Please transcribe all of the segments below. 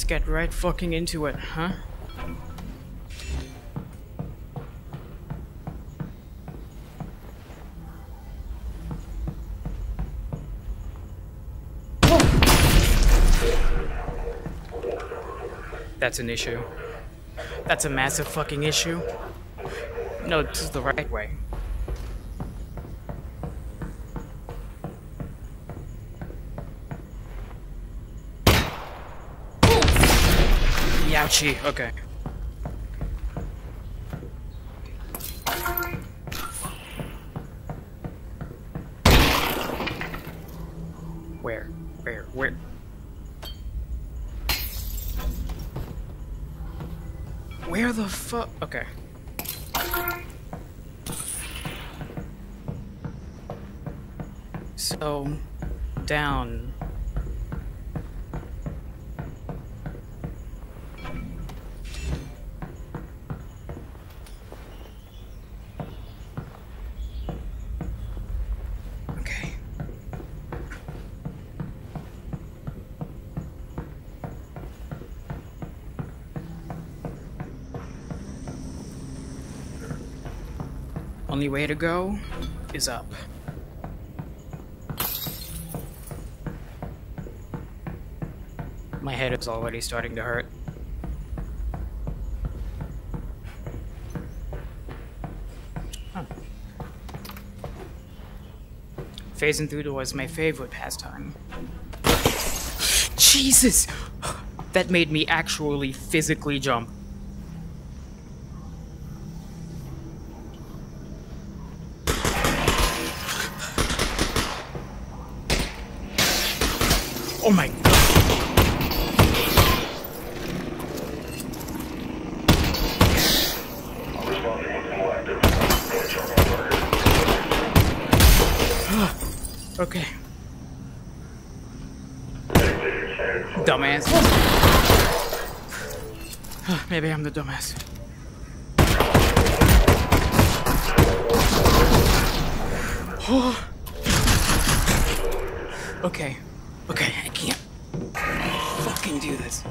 Let's get right fucking into it, huh? That's an issue. That's a massive fucking issue. No, this is the right way. Ouchie, okay. Where? Where? Where? Where the fuck? Okay. So, down. Only way to go is up. My head is already starting to hurt. Huh. Phasing through was my favorite pastime. Jesus! That made me actually physically jump. The dumbass. okay. Okay, I can't fucking do this.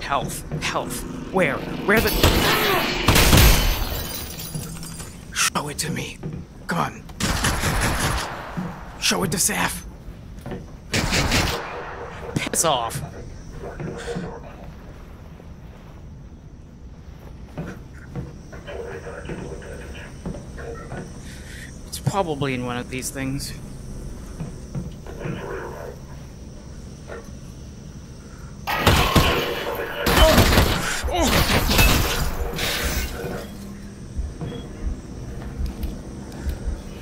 Health. Health. Where? Where the... Show it to me. Come on. Show it to Saf. Piss off. It's probably in one of these things.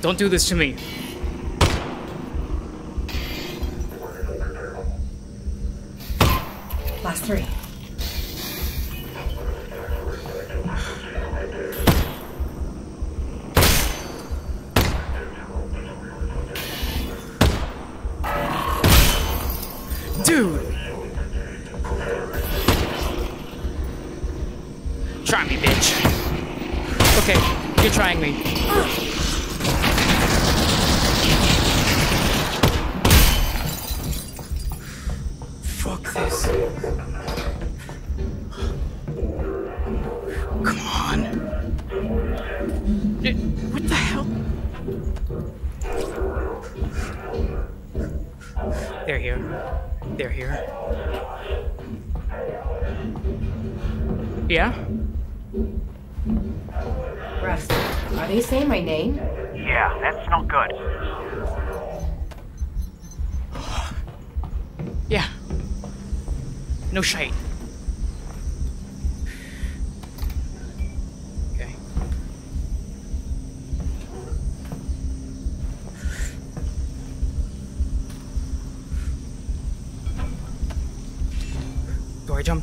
Don't do this to me. Last three.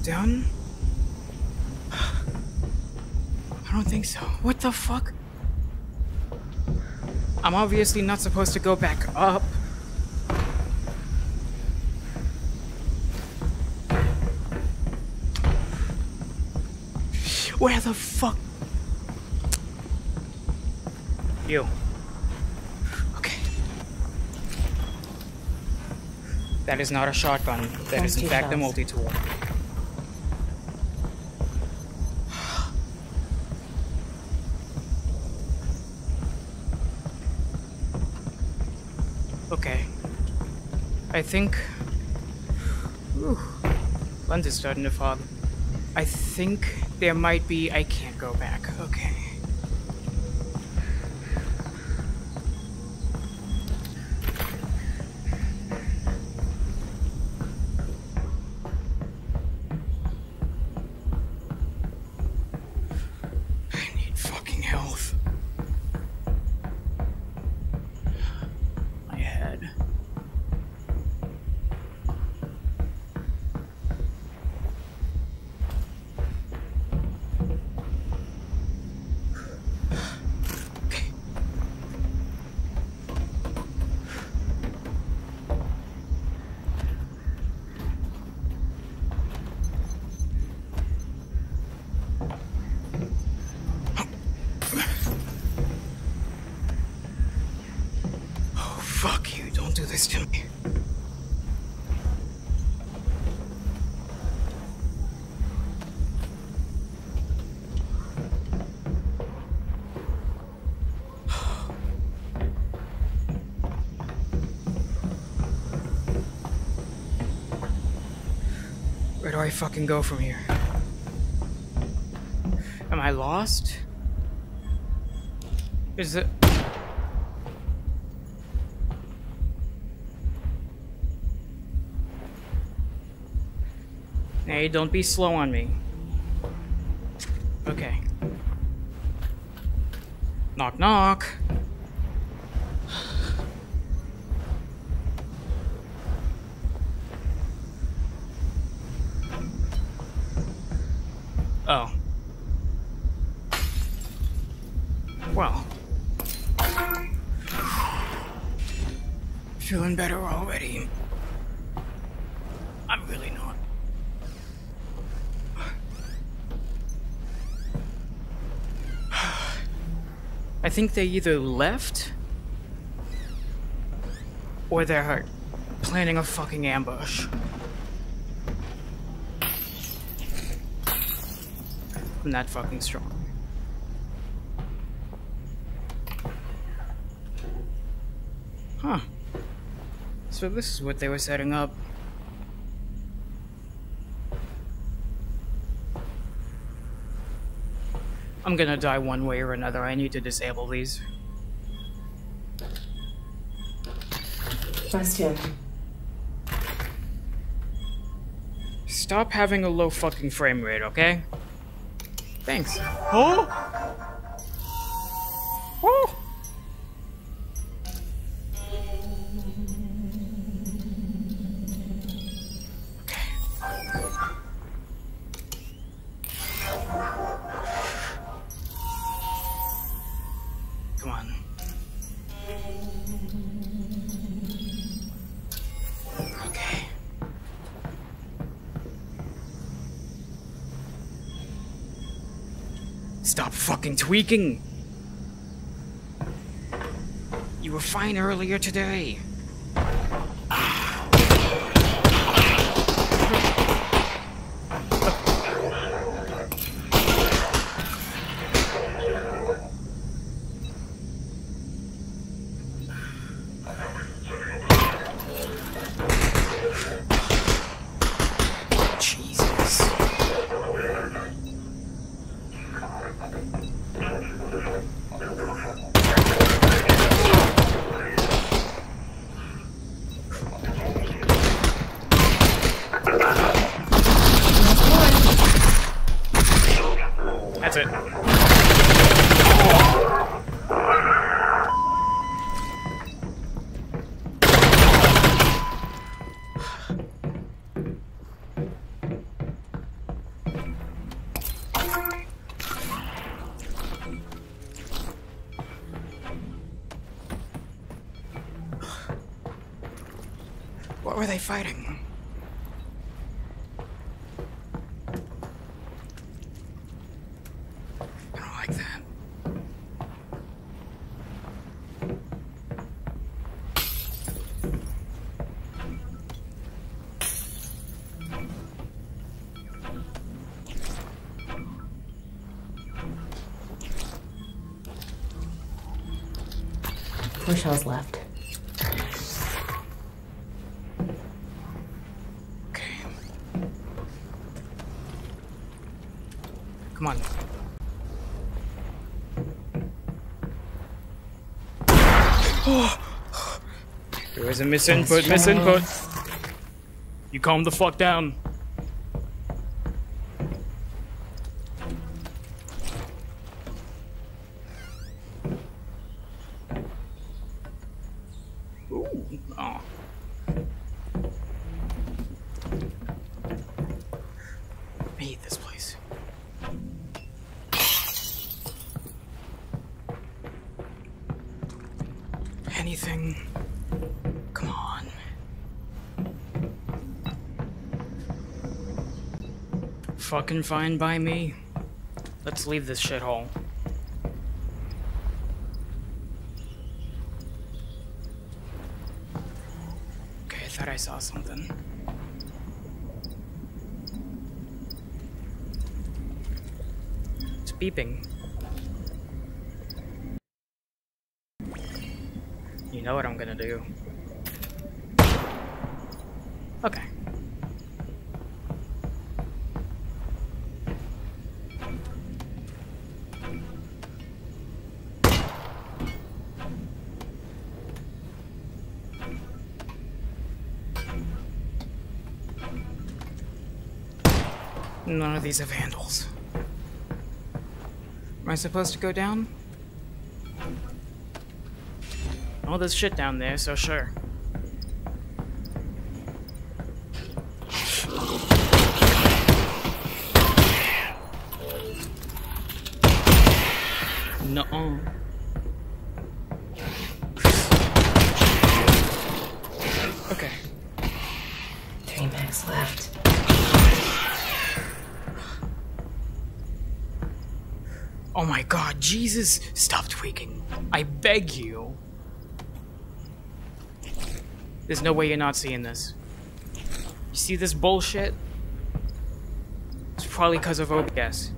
Down? I don't think so. What the fuck? I'm obviously not supposed to go back up. Where the fuck? You. Okay. That is not a shotgun. That is in fact a multi-tool. Okay. I think... Whew. Lens is starting to fog. I think there might be... I can't go back. Okay. Fucking go from here? Am I lost? Is it... Hey, don't be slow on me. Okay. Knock knock. Think they either left or they're planning a fucking ambush. I'm that fucking strong. Huh. So this is what they were setting up. I'm gonna die one way or another. I need to disable these. Bastion. Stop having a low fucking frame rate, okay? Thanks. Oh! Oh! Stop fucking tweaking! You were fine earlier today. fighting. I don't like that. Left. There is a misinput, misinput. You calm the fuck down. Ooh, oh. I hate this place. Anything? Come on. Fucking fine by me. Let's leave this shithole. Okay, I thought I saw something. It's beeping. You know what I'm gonna do. Okay. None of these are vandals. Am I supposed to go down? All this shit down there, so sure. No. Okay. Three mags left. Oh my god, Jesus, stop tweaking. I beg you. There's no way you're not seeing this. You see this bullshit? It's probably because of OBS.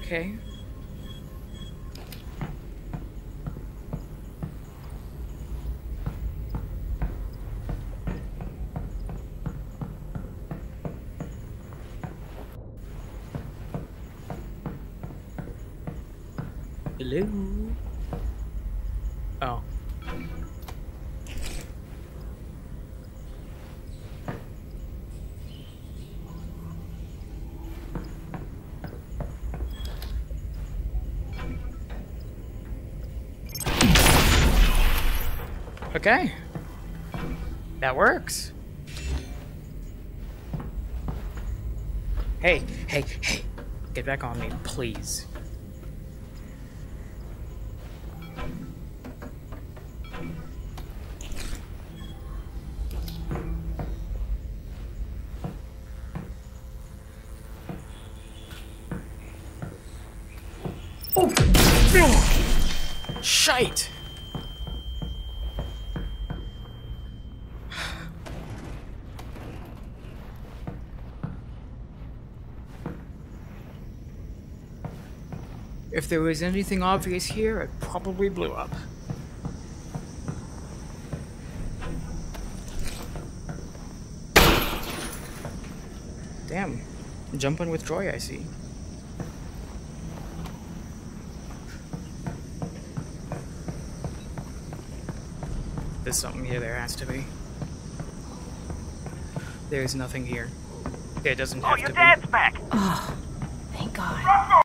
Okay. Hello. Oh. Okay. That works. Hey, hey, hey. Get back on me, please. Shite! If there was anything obvious here, it probably blew up. Damn. Jumping with joy, I see. There's something here, there has to be. There's nothing here. There doesn't Oh, have your to dad's back! Oh, thank God.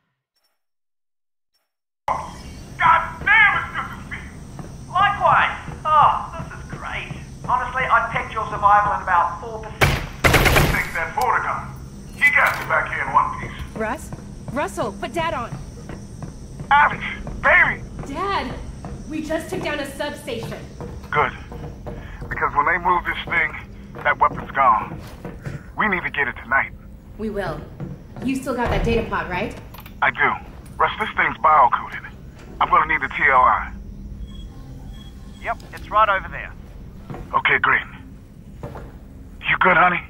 God damn, it's good to see you. Likewise! Oh, this is great. Honestly, I'd pegged your survival at about 4%. Take that Vortigaunt. He got you back here in one piece. Russ? Russell, put Dad on. Alyx, baby. Dad! We just took down a substation. Good. Because when they move this thing, that weapon's gone. We need to get it tonight. We will. You still got that data pod, right? I do. Russ, this thing's bio-coded. I'm gonna need the TLI. Yep, it's right over there. Okay, great. You good, honey?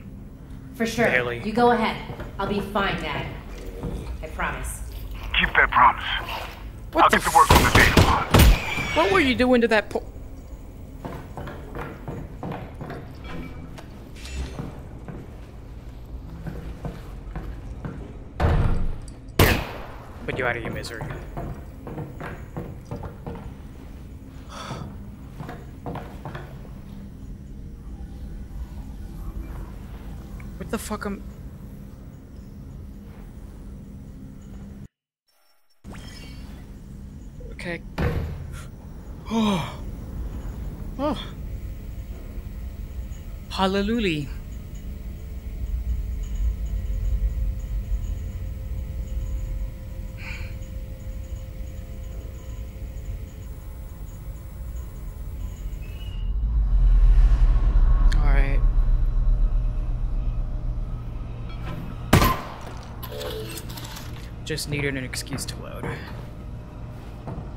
For sure. Barely. You go ahead. I'll be fine, Dad. I promise. Keep that promise. What I'll get to work on the data pod. What were you doing to that po- you out of your misery. What the fuck am... Okay. Oh. Oh. Hallelujah. Just needed an excuse to load.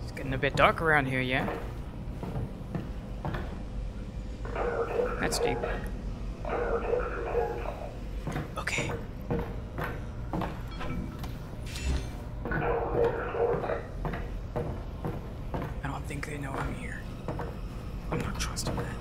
It's getting a bit dark around here, yeah? That's deep. Okay. I don't think they know I'm here. I'm not trusting that.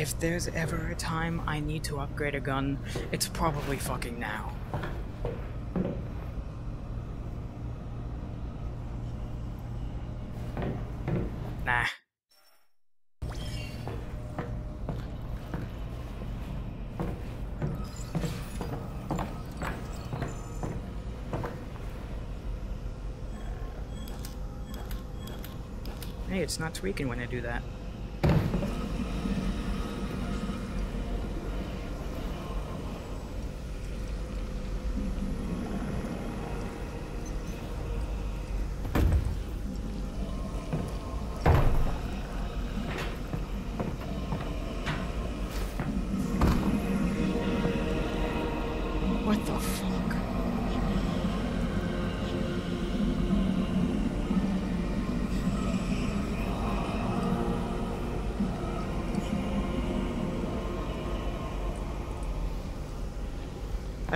If there's ever a time I need to upgrade a gun, it's probably fucking now. Nah. Hey, it's not tweaking when I do that.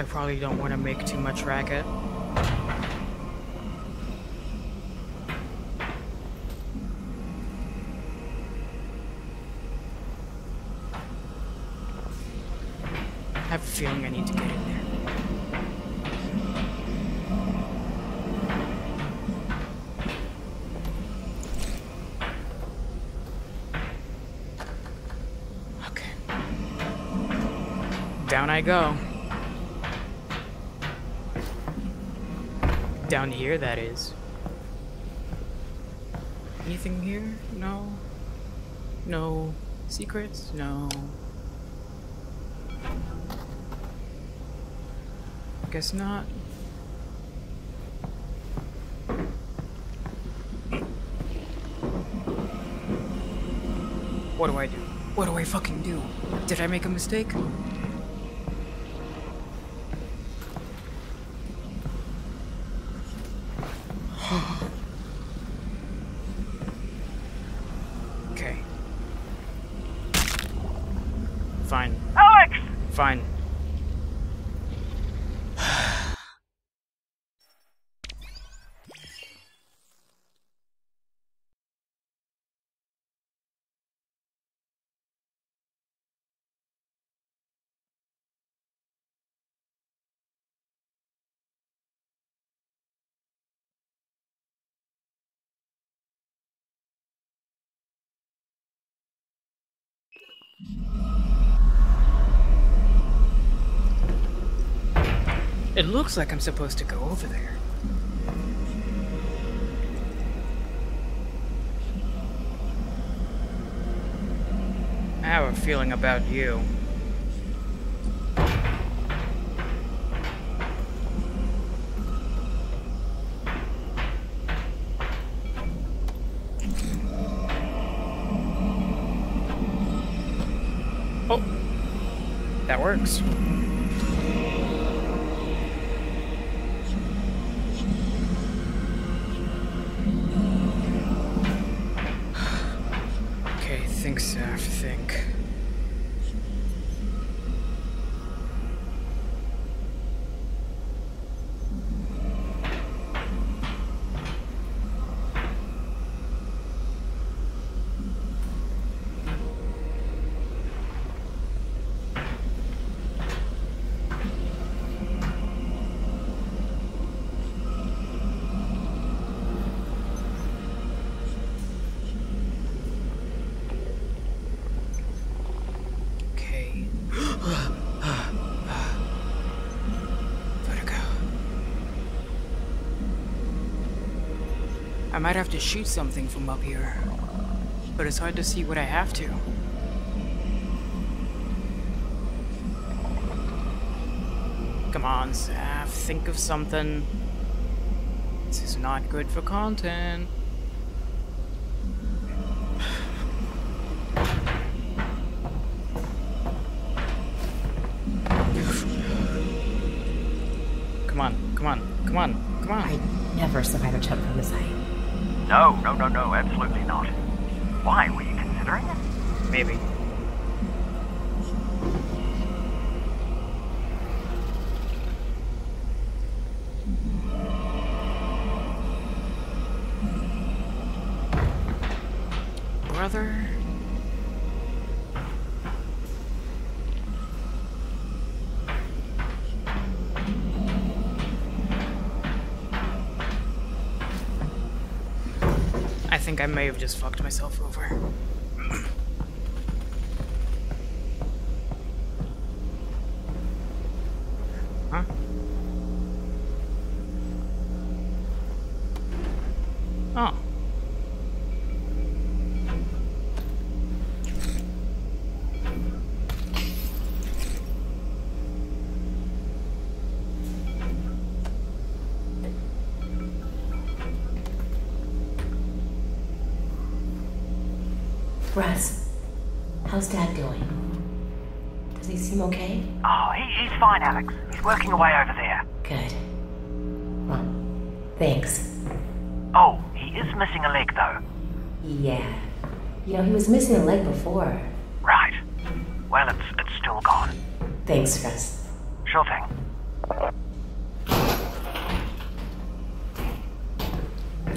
Probably don't want to make too much racket. I have a feeling I need to get in there. Down I go. Down here, that is. Anything here? No. No. Secrets? No. Guess not. What do I do? What do I fucking do? Did I make a mistake? okay. Fine. Alyx! Fine. It looks like I'm supposed to go over there. I have a feeling about you. Oh, that works. Okay, think, Saf, think. Okay. Vertigo. I might have to shoot something from up here, but it's hard to see what I have to. Come on, Saf, think of something. This is not good for content. Come on, come on, come on, come on. I never survive a jump from this height. No, no, no, no, absolutely not. Why? Were you considering it? Maybe. Brother. I may have just fucked myself over. Huh? Oh. Russ, how's Dad doing? Does he seem okay? Oh, he, he's fine, Alyx. He's working away over there. Good. Well, thanks. Oh, he is missing a leg, though. Yeah. You know, he was missing a leg before. Right. Well, it's it's still gone. Thanks, Russ. Sure thing.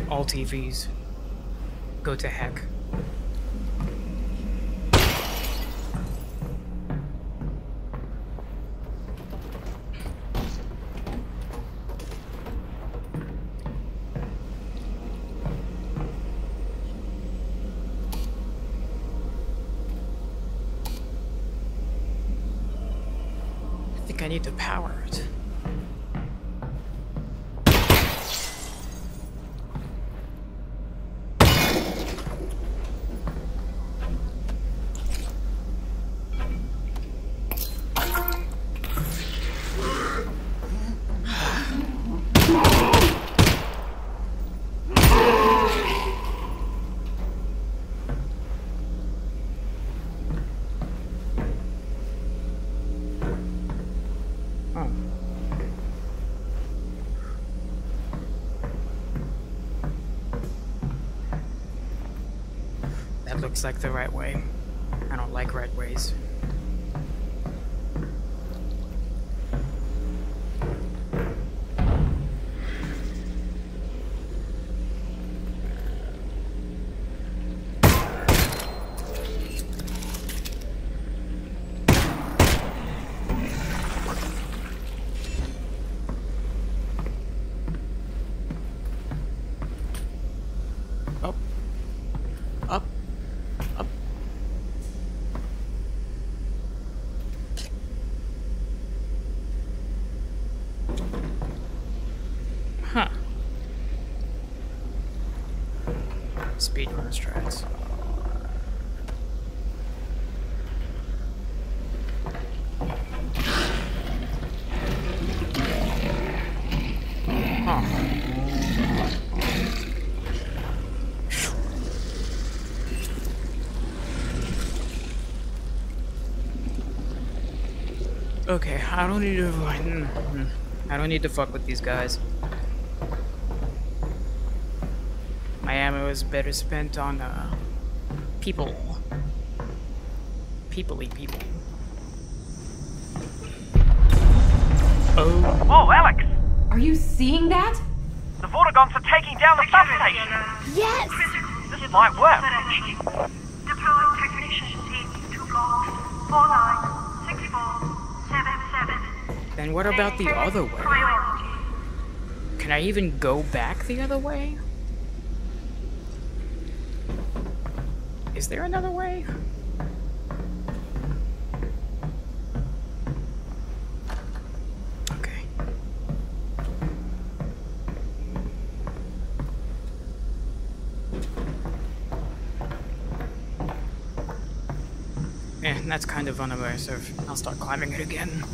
All TVs. Go to heck. I need to power it. Oh. That like the right way. I don't like right ways. those tracks. Okay, I don't need to. I don't need to fuck with these guys. My ammo is better spent on uh, people. Peoply people. Oh, Whoa, Alyx! Are you seeing that? The Vortigaunts are taking down the substation! Yes! This might work. Deploying technicians in two blocks, four nine, six four, seven seven. then what about the other way? Can I even go back the other way? Is there another way? Okay. Yeah, that's kind of unimmersive. I'll start climbing it again.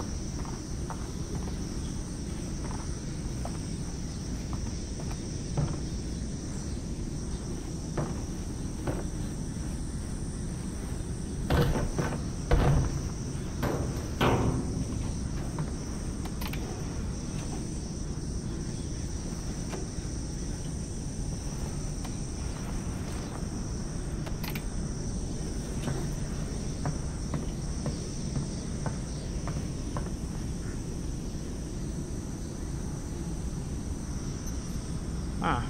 Ah.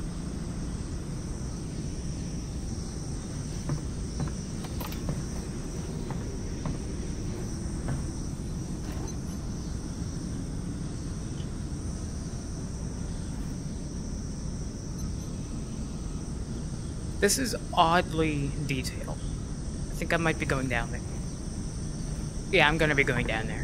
This is oddly detailed. I think I might be going down there. Yeah, I'm gonna be going down there.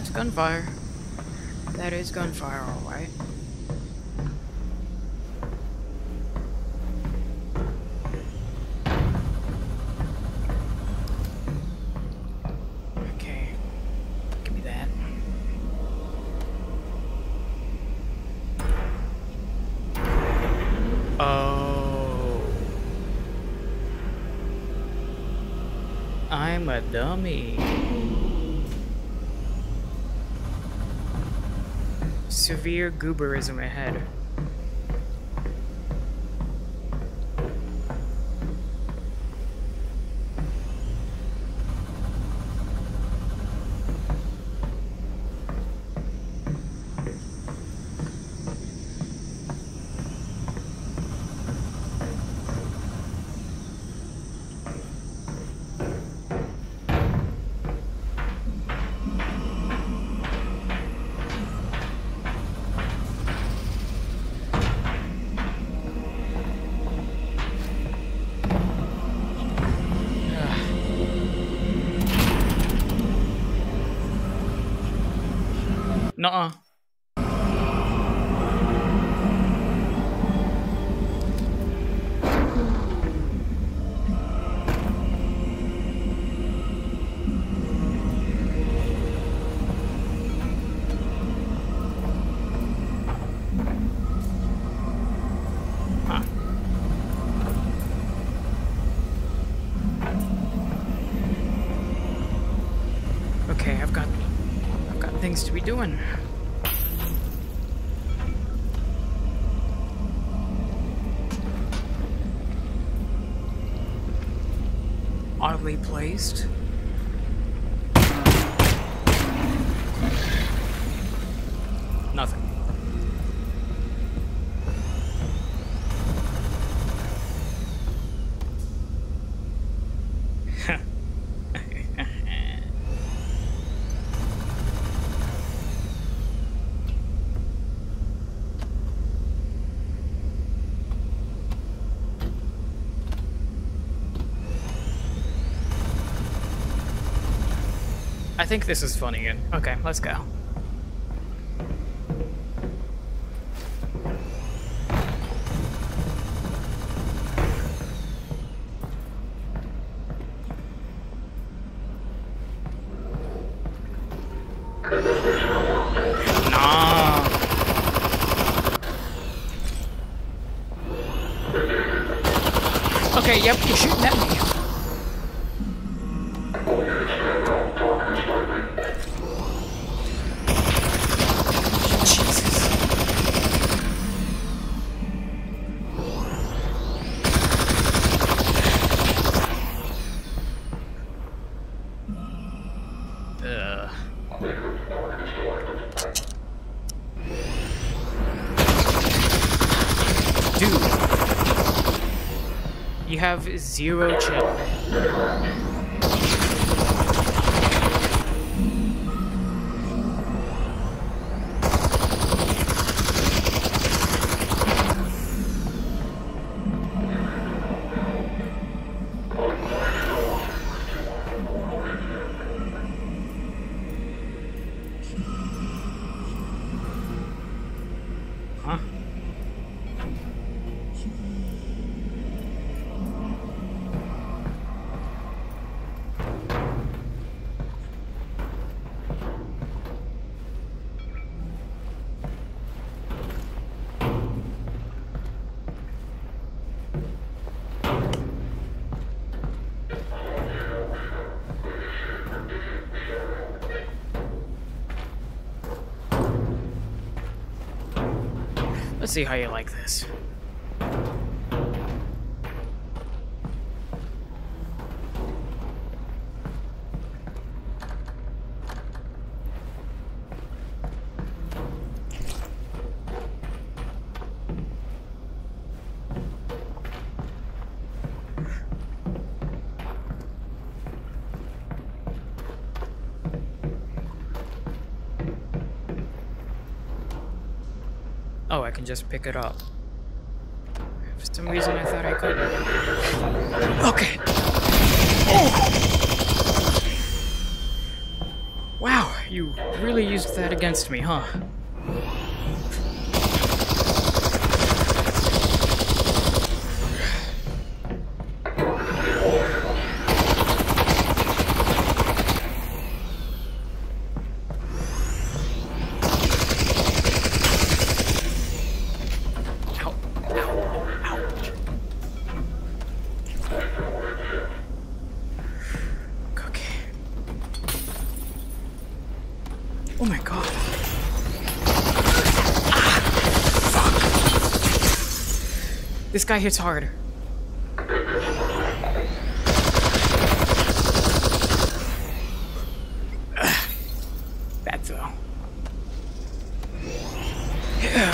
That's gunfire. That is gunfire, alright. Okay. Give me that. Oh. I'm a dummy. Severe gooberism ahead. Nuh-uh. Okay, I've got I've got things to be doing. Oddly placed. Nothing. I think this is funny. and- Okay, let's go. Nah. Okay, yep, you're shooting at me. Jesus. Ugh. Dude. You have zero chill. Let's see how you like this. Can just pick it up. For some reason, I thought I couldn't. Okay. Oh! Wow, you really used that against me, huh? Ow. Ow. Ouch. Okay. Oh my god. Ah! Fuck. This guy hits harder. That's all. Yeah.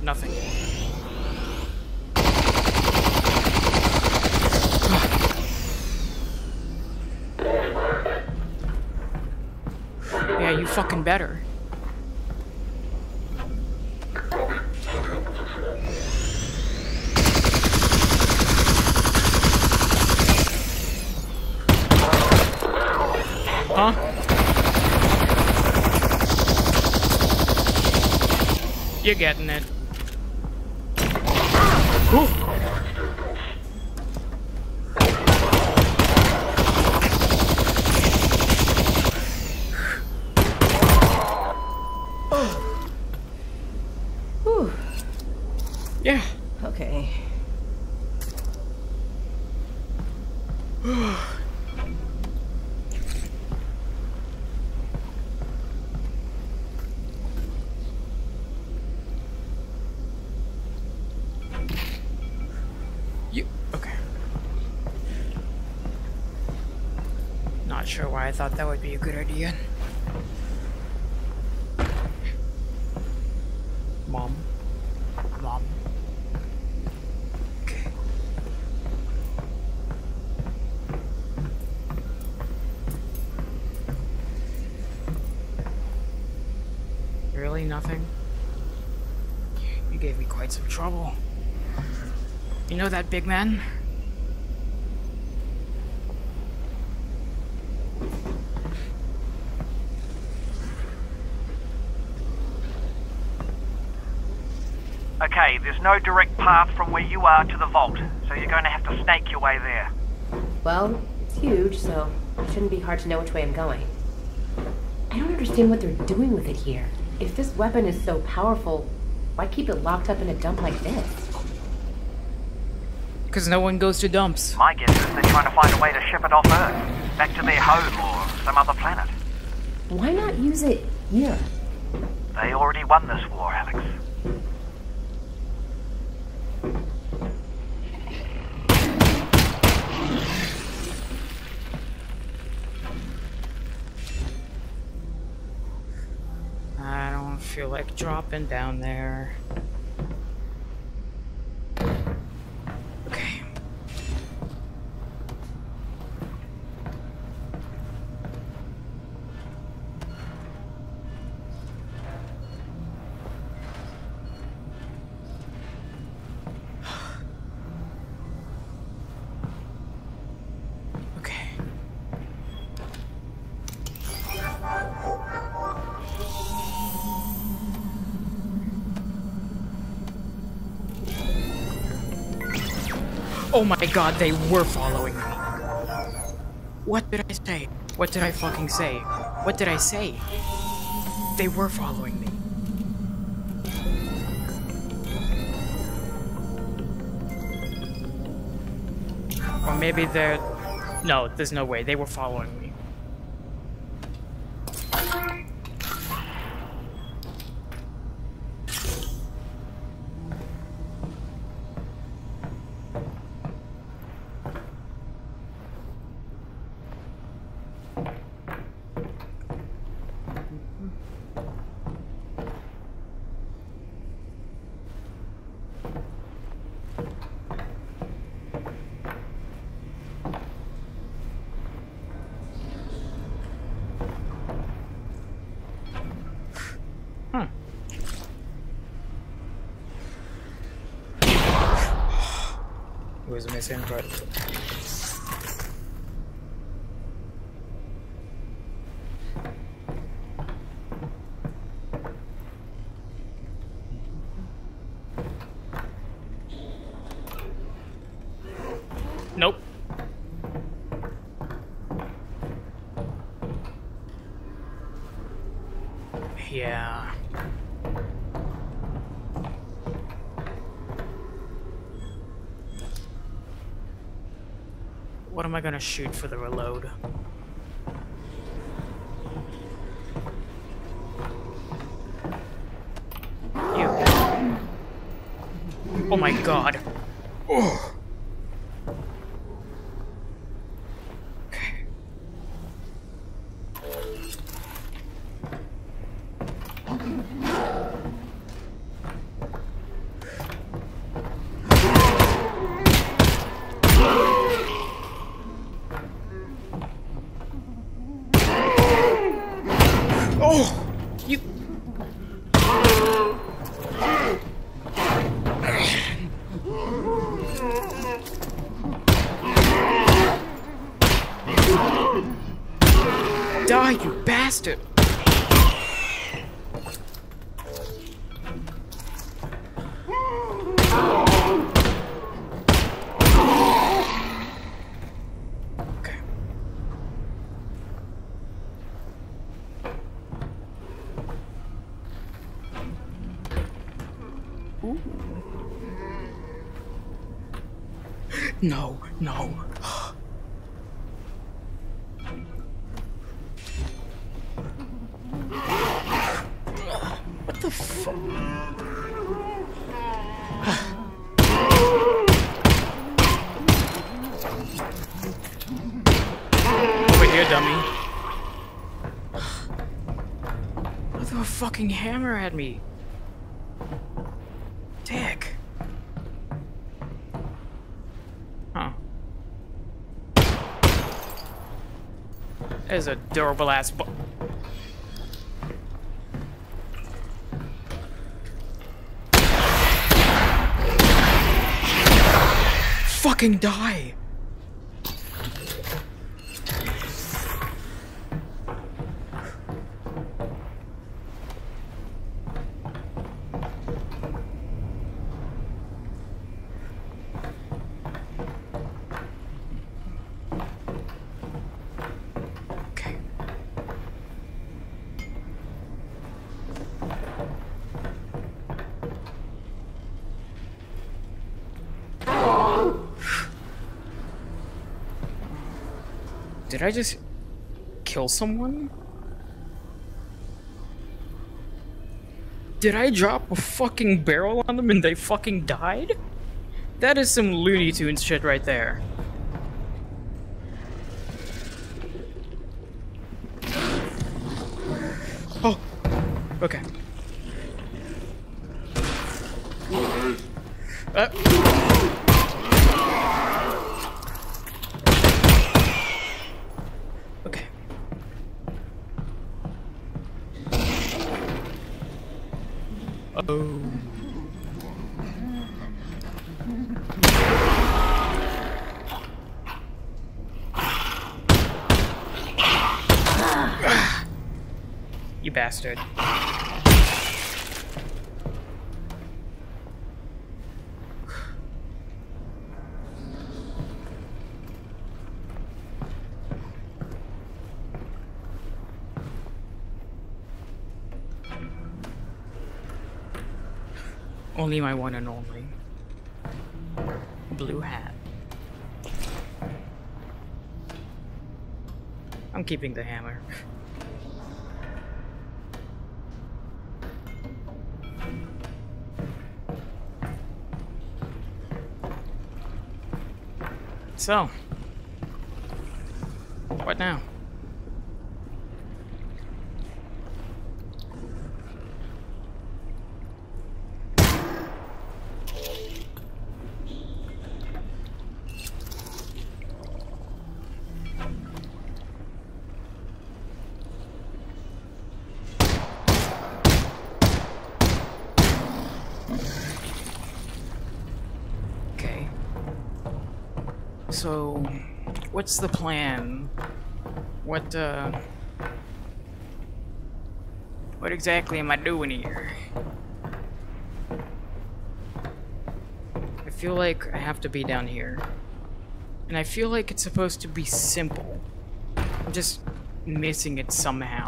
Nothing. yeah, you fucking better. Huh? You're getting it. Ooh. Whew. Yeah. Okay. You okay? Not sure why I thought that would be a good idea. Mom. Mom. Okay. Really nothing? You gave me quite some trouble. You know that big man? There's no direct path from where you are to the vault, so you're going to have to snake your way there. Well, it's huge, so it shouldn't be hard to know which way I'm going. I don't understand what they're doing with it here. If this weapon is so powerful, why keep it locked up in a dump like this? Because no one goes to dumps. My guess is they're trying to find a way to ship it off Earth, back to their home or some other planet. Why not use it here? They already won this war, Alyx. Like dropping down there. God, they were following me. What did I say? What did I fucking say? What did I say? They were following me. Or maybe they're... No, there's no way. They were following me. It was missing, but Nope. Yeah. What am I gonna shoot for the reload? You. Oh my god. Oh. Okay. Oh! You. Die, you bastard! Okay. Ooh. No, no. What the fuck? Over here, dummy. Threw a fucking hammer at me. Dick. Huh. There's a durable ass bu- Fucking die! Did I just kill someone? Did I drop a fucking barrel on them and they fucking died? That is some Looney Tunes shit right there. Oh, okay. Uh. Okay. Oh. You bastard. Only my one and only. Blue hat. I'm keeping the hammer. So, what now? Okay. So, what's the plan? What, uh... What exactly am I doing here? I feel like I have to be down here. And I feel like it's supposed to be simple. I'm just missing it somehow.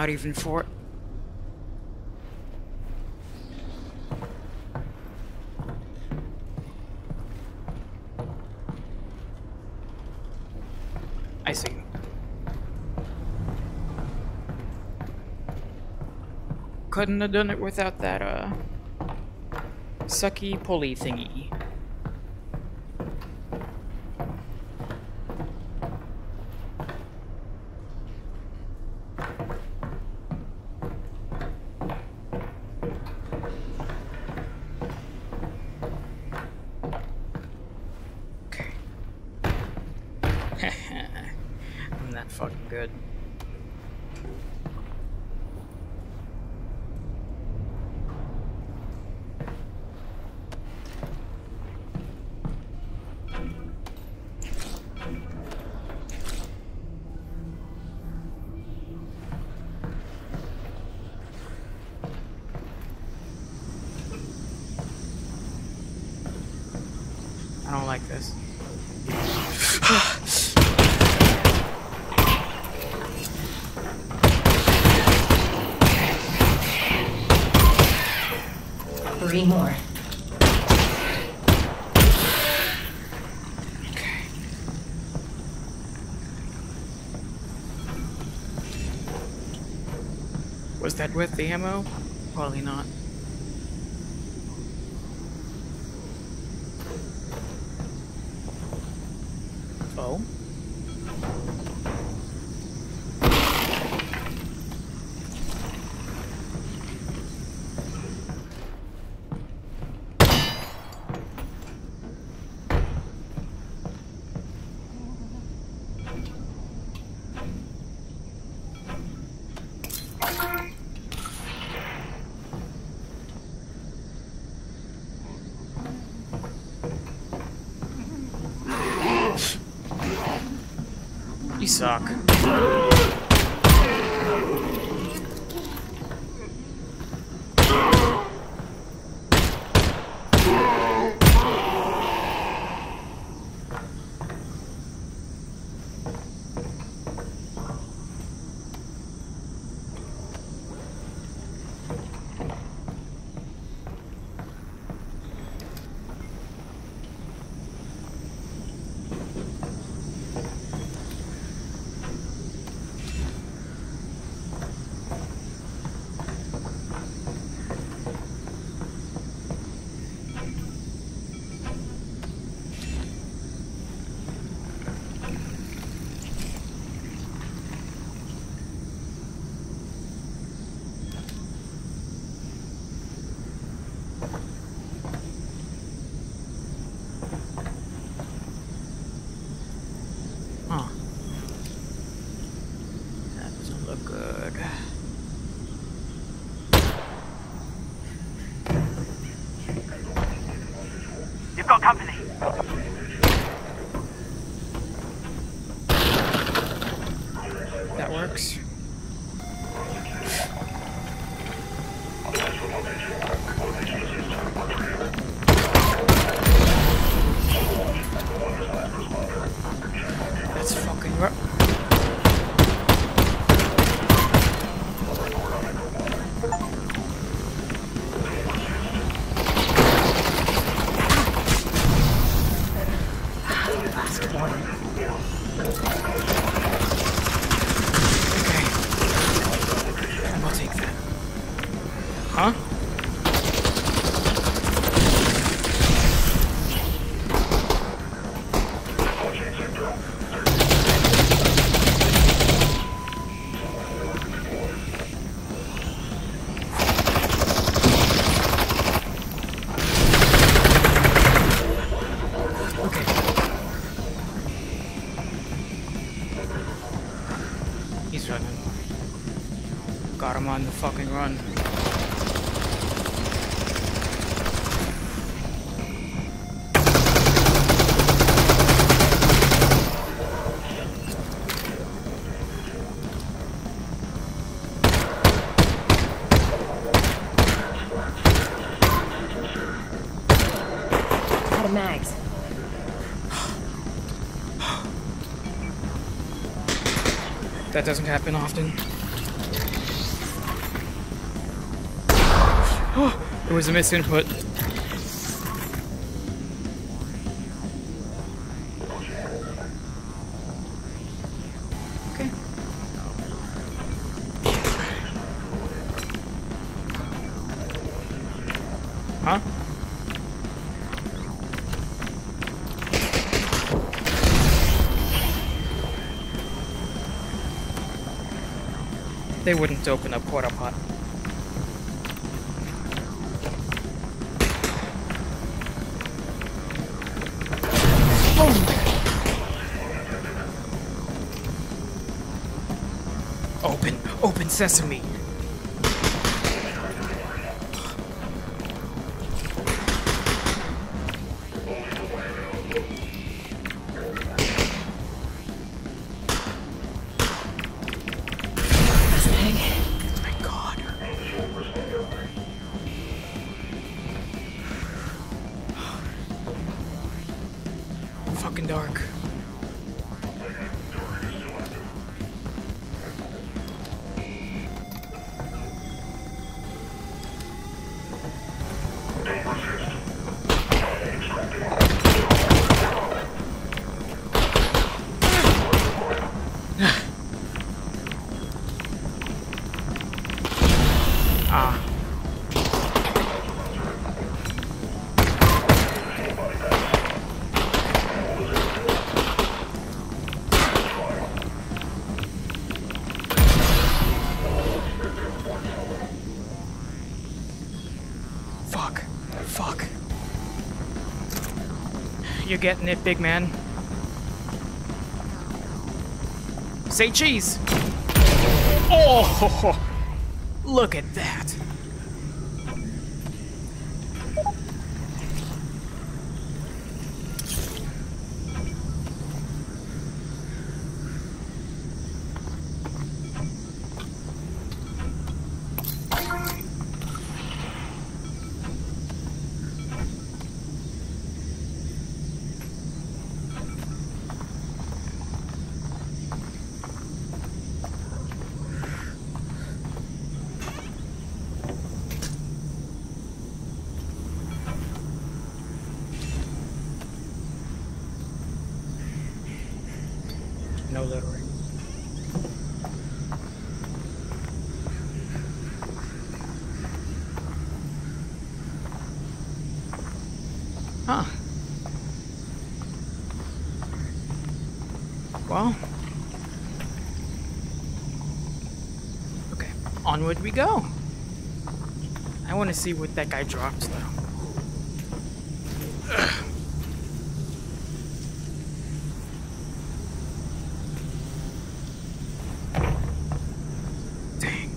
Not even for I see. Couldn't have done it without that, uh, sucky pulley thingy. Okay. I'm that fucking good. I don't like this. Three more. Was that with the ammo? Probably not. Doesn't happen often. it was a misinput. Wouldn't open a porta pot. Open, open sesame. Ah. Getting it, big man. Say cheese! Oh! Look at that. Huh. Well. Okay, onward we go. I want to see what that guy dropped, though. Ugh. Dang.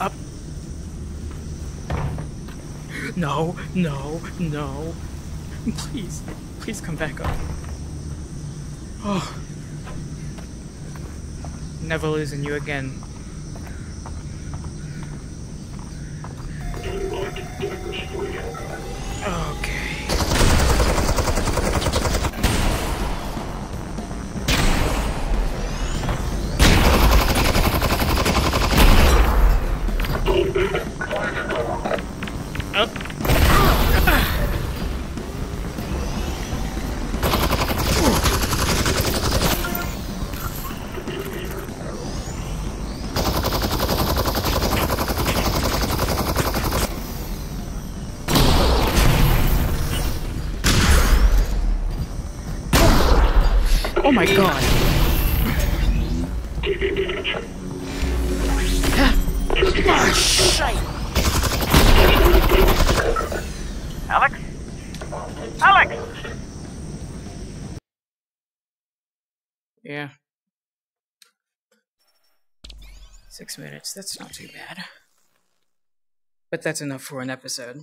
Up. No, no, no. Please, please come back up. Oh. Never losing you again. Minutes, that's not too bad. But that's enough for an episode.